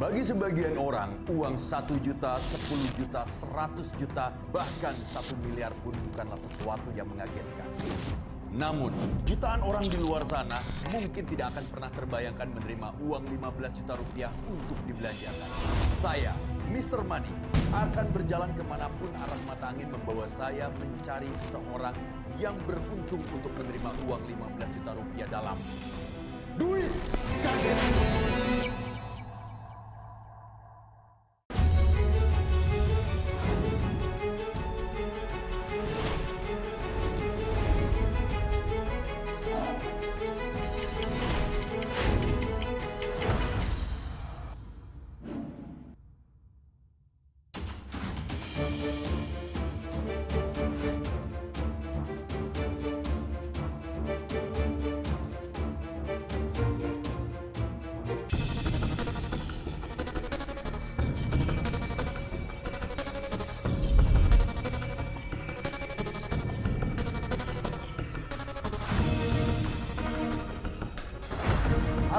Bagi sebagian orang, uang 1 juta, 10 juta, 100 juta, bahkan 1 miliar pun bukanlah sesuatu yang mengagetkan. Namun, jutaan orang di luar sana mungkin tidak akan pernah terbayangkan menerima uang 15 juta rupiah untuk dibelanjakan. Saya, Mr. Money, akan berjalan ke mana pun arah mata angin membawa saya mencari seseorang yang beruntung untuk menerima uang 15 juta rupiah dalam duit kaget.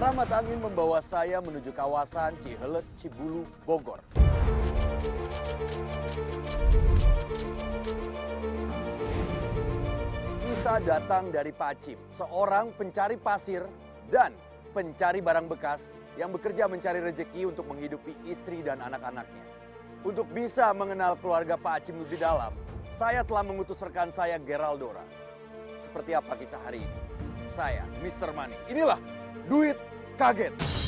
Arah mata angin membawa saya menuju kawasan Cihelet, Cibulu, Bogor. Kisah datang dari Pak Acim, seorang pencari pasir dan pencari barang bekas yang bekerja mencari rejeki untuk menghidupi istri dan anak-anaknya. Untuk bisa mengenal keluarga Pak Acim lebih dalam, saya telah mengutus rekan saya Geraldora. Seperti apa kisah hari ini? Saya, Mr. Money. Inilah duit kaget.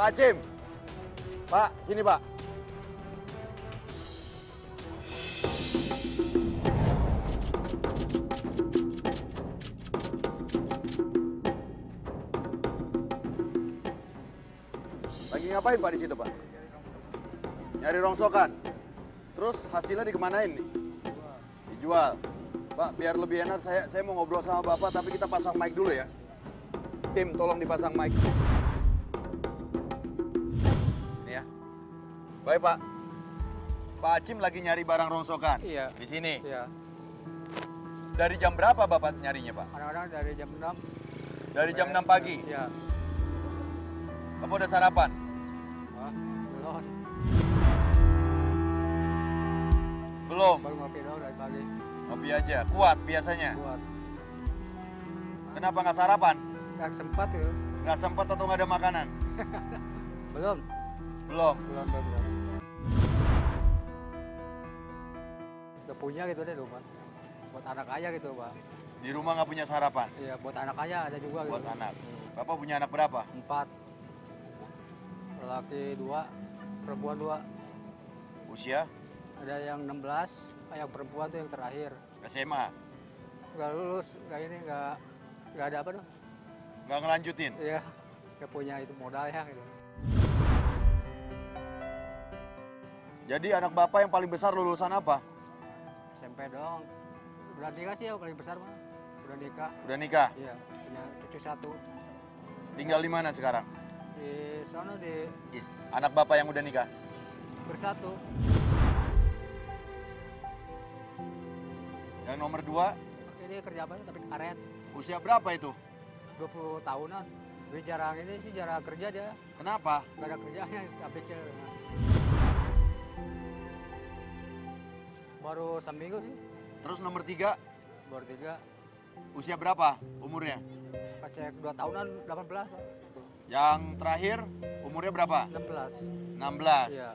Pak Acim. Pak, sini Pak. Lagi ngapain Pak di situ Pak? Nyari rongsokan. Terus hasilnya dikemanain nih? Dijual. Pak, biar lebih enak saya saya mau ngobrol sama Bapak tapi kita pasang mic dulu ya. Tim, tolong dipasang mic. Baik Pak. Pak Acim lagi nyari barang rongsokan. Iya. Di sini. Iya, Dari jam berapa Bapak nyarinya Pak? kadang-kadang dari jam 6. Dari jam 6 pagi. Iya. Bapak udah sarapan? Wah, belum. Belum. Baru ngopi doang dari pagi. Kopi aja. Kuat biasanya. Buat. Kenapa nggak sarapan? Gak sempat ya. Nggak sempat atau nggak ada makanan? Belum. Belum. Belum, belum, belum. Punya gitu deh rumah. Buat anak aja gitu, Pak. Di rumah nggak punya sarapan? Iya, buat anak aja ada juga gitu. Buat anak. Bapak punya anak berapa? Empat. Laki dua, perempuan dua. Usia? Ada yang 16, yang perempuan tuh yang terakhir. SMA? Gak lulus, gak ini, gak, gak ada apa tuh. Nggak ngelanjutin? Iya, gak punya itu modal ya gitu. Jadi anak Bapak yang paling besar lulusan apa? SMP dong. Udah nikah sih yang paling besar mah. Udah nikah. Udah nikah? Iya, punya cucu satu. Tinggal di mana sekarang? Di sana di Is- anak Bapak yang udah nikah? bersatu. Yang nomor dua, Ini kerja apa tapi karet. usia berapa itu? 20 tahunan. Tapi jarang ini sih jarang kerja dia. Kenapa? Gak ada kerjanya, tapi Baru seminggu sih, Terus nomor tiga, baru tiga. usia berapa umurnya? Kecek 2 tahunan, 18 Pak. Yang terakhir, umurnya berapa? 16. 16. Iya,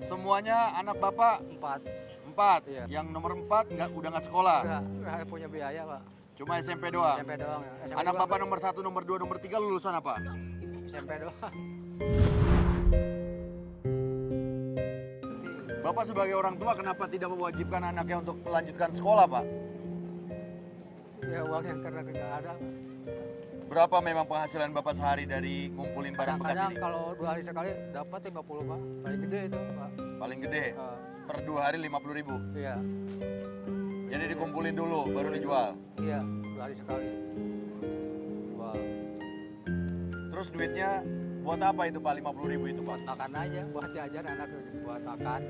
Semuanya anak Bapak 4. empat. Iya. Yang nomor empat nggak udah nggak sekolah, Enggak, enggak punya biaya, Pak. cuma SMP doang. SMP doang ya. SMP Anak Bapak Pak. nomor satu, nomor dua, nomor tiga lulusan apa? SMP doang. Bapak sebagai orang tua kenapa tidak mewajibkan anaknya untuk melanjutkan sekolah, Pak? Ya uangnya karena nggak ada. Berapa memang penghasilan Bapak sehari dari ngumpulin barang bekas ini? kalau dua hari sekali dapat 50 pak, paling gede itu pak. Paling gede Eh, per dua hari 50 ribu. iya, Jadi dikumpulin dulu baru dijual. iya dua hari sekali. Jual. Terus duitnya buat apa itu Pak 50 ribu itu Pak? makan aja buat jajan anak buat makan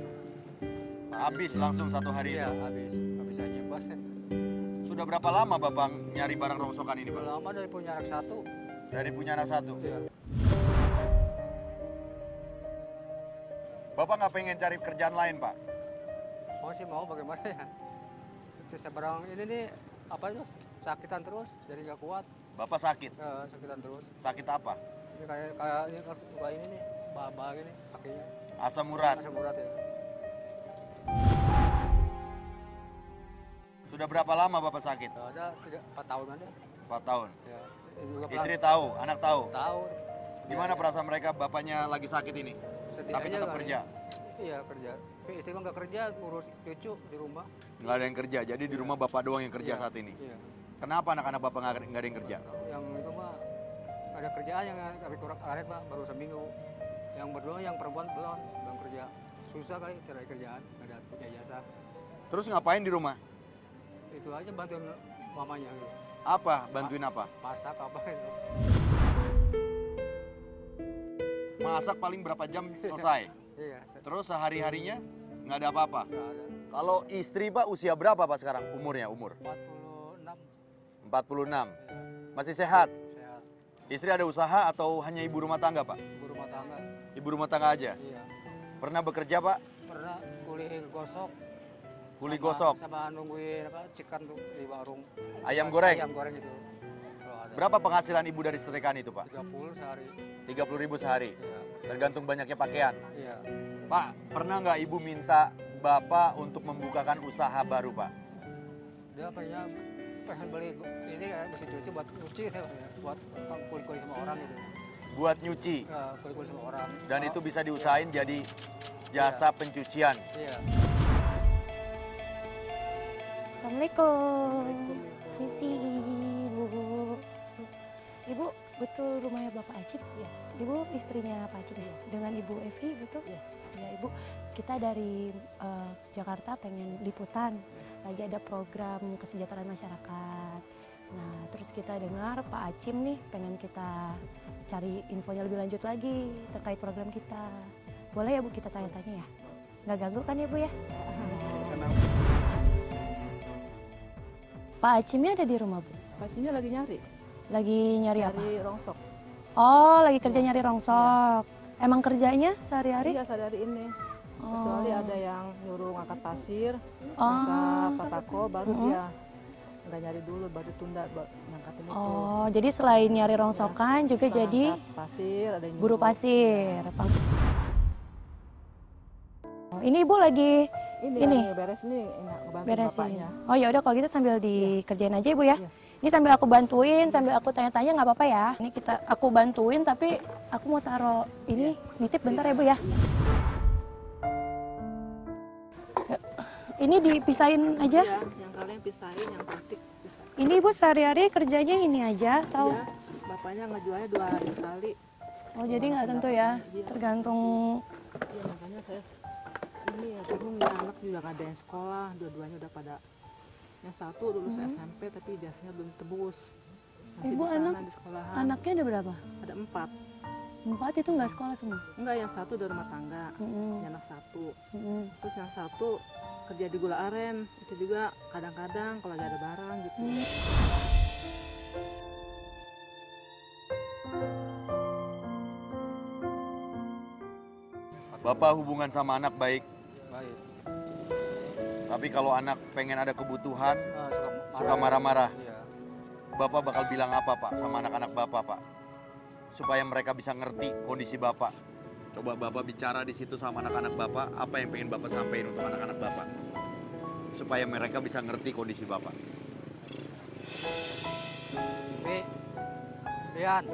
Habis langsung satu hari iya itu. habis habis aja nyimpan Sudah berapa lama Bapak nyari barang rongsokan ini Pak? lama dari punya anak satu Dari punya anak satu. iya Bapak nggak pengen cari kerjaan lain Pak? mau sih mau bagaimana ya seberang ini nih apa itu sakitan terus jadi nggak kuat Bapak sakit. Eh, sakitan terus Sakit apa? ini kayak kayak ini kalau kayak ini nih baba gini kakinya Asam urat. asam urat ya Sudah berapa lama Bapak sakit? Ada empat tahunan deh 4 tahun. ya Istri tahu, anak tahu. tahu Gimana perasaan mereka bapaknya lagi sakit ini? Sedih Tapi aja tetap kerja. iya kerja tapi istri nggak kerja ngurus cucu di rumah Nggak ada yang kerja, jadi di rumah bapak doang yang kerja Iya, saat ini. iya Kenapa anak-anak bapak nggak ada yang kerja? yang itu mah ada kerjaan yang kami kurang karet pak baru seminggu yang berdua yang perempuan belum belum kerja susah kali cari kerjaan nggak ada punya jasa Terus ngapain di rumah? Itu aja bantuin mamanya gitu Apa? Bantuin apa? masak apa itu Masak paling berapa jam selesai? iya Terus sehari-harinya nggak ada apa-apa. nggak ada Kalau istri pak usia berapa pak sekarang umurnya? Umur 46 46. iya Masih sehat? sehat Istri ada usaha atau hanya ibu rumah tangga pak? ibu rumah tangga Ibu rumah tangga aja. iya Pernah bekerja pak? pernah kuli gosok Kuli sama- gosok. sama nungguin apa chicken tuh di warung Ayam goreng? ayam goreng itu Berapa penghasilan ibu dari setrikaan itu pak? 30 sehari 30 ribu sehari. iya Tergantung banyaknya pakaian. iya Pak, pernah nggak ibu minta bapak untuk membukakan usaha baru pak? dia pengen pengen beli ini kayak mesin cuci buat ya, buat kulit kulit sama orang gitu Buat nyuci. kulit kulit sama orang Dan Oh, itu bisa diusahain jadi jasa pencucian. iya Assalamualaikum. Misi Ibu. Ibu, betul rumahnya Bapak Acip? Ya. Ibu istrinya Pak Acip ya? Dengan Ibu Evi, betul? Ya. Ya, Ibu. Kita dari eh, Jakarta pengen liputan. Lagi ada program kesejahteraan masyarakat. Nah, terus kita dengar Pak Acim nih pengen kita cari infonya lebih lanjut lagi terkait program kita. Boleh ya Bu kita tanya-tanya ya? Nggak ganggu kan ya Bu ya? Pak Acimnya ada di rumah Bu? Pacinya lagi nyari, Lagi nyari apa? nyari rongsok. Oh, lagi kerja nyari rongsok. Emang kerjanya sehari-hari? Iya sehari ini. Kecuali ada yang nyuruh ngangkat pasir, Oh. ngangkat patako, baru Mm-mm. dia nggak nyari dulu, baru tunda buat ngangkatin itu. Oh, jadi selain nyari rongsokan juga Bisa jadi ngangkat pasir, ada yang buru pasir. Oh, ini Ibu lagi Ini, Ini? lagi beres ngebantu beresin. bapaknya. Oh ya udah kalau gitu sambil dikerjain aja Ibu ya. Iya. Ini sambil aku bantuin, sambil aku tanya-tanya nggak apa-apa ya. Ini kita aku bantuin tapi aku mau taruh ini nitip bentar ya Bu ya. Ya, Ini dipisahin aja. Iya, yang kalian pisahin, yang plastik pisahin. Ini Ibu sehari-hari kerjanya ini aja atau Iya, bapaknya ngejualnya dua hari sekali. Oh jadi nggak tentu ya, tergantung. Iya makanya saya ini ya bingung ya anak juga nggak ada yang sekolah, dua-duanya udah pada yang satu lulus SMP tapi jasnya belum tebus. Masih Ibu di sana, anak di sekolahan. Anaknya ada berapa? ada empat. Empat itu nggak sekolah semua. Enggak yang satu udah rumah tangga, Mm-mm, yang anak satu. mm-mm. Terus yang satu kerja di gula aren itu juga kadang-kadang kalau ada barang gitu. Hmm. Bapak hubungan sama anak baik, baik tapi kalau anak pengen ada kebutuhan, Ah, suka marah-marah. iya Bapak bakal bilang apa Pak sama anak-anak Bapak Pak? Supaya mereka bisa ngerti kondisi Bapak. Coba Bapak bicara di situ sama anak-anak Bapak, apa yang pengen Bapak sampaikan untuk anak-anak Bapak? Supaya mereka bisa ngerti kondisi Bapak. Bi, Lian,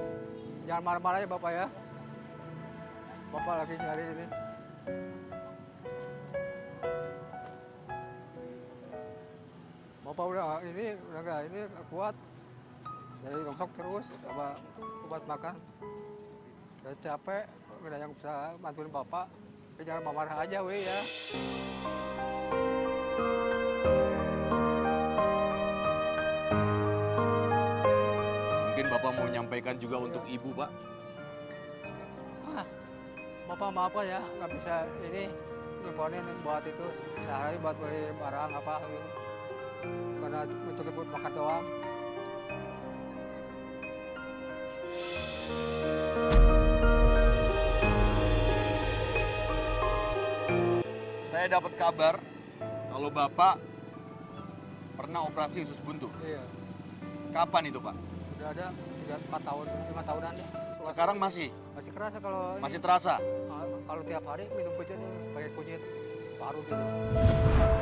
jangan marah-marah ya Bapak ya. Bapak lagi nyari ini. Bapak udah ini udah enggak ini kuat. Jadi rongsok terus, apa obat makan. Udah capek, nggak ada yang bisa bantuin bapak. Tapi jangan marah aja weh ya. Mungkin Bapak mau menyampaikan juga untuk Ibu, Pak. Wah, bapak maaf Pak ya, nggak bisa ini nyimponin buat itu sehari buat beli barang apa gitu. Karena untuk buat makan doang. Saya dapat kabar kalau Bapak pernah operasi usus buntu. Iya, Kapan itu, Pak? udah ada tiga empat tahun, lima tahunan ya. Puasa. Sekarang masih masih kerasa kalau ini. masih terasa. Ah, kalau tiap hari minum ini pakai kunyit baru gitu.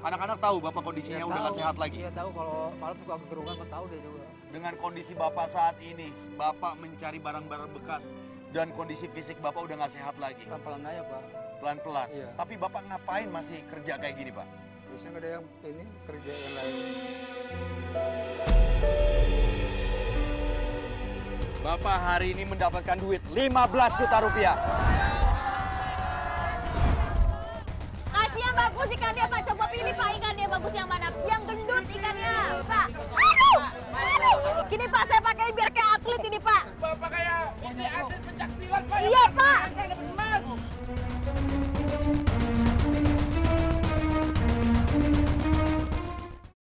Anak-anak tahu Bapak kondisinya Dia udah nggak sehat lagi. Iya tahu kalau malam suka kegerungan mah tahu dia juga. Dengan kondisi Bapak saat ini, Bapak mencari barang-barang bekas dan kondisi fisik Bapak udah nggak sehat lagi. Pelan-pelan aja Pak. Pelan-pelan. Iya. Tapi Bapak ngapain masih kerja kayak gini, Pak? Biasanya ada yang ini kerja yang lain. Bapak hari ini mendapatkan duit 15 juta rupiah. Bagus ikannya Pak, coba pilih Pak ikannya bagus yang mana? Yang gendut ikannya, Pak. Aduh, aduh. Gini Pak, saya pakai biar kayak atlet ini Pak. Bapak kayak ini atlet pencak silat Pak. Iya Pak.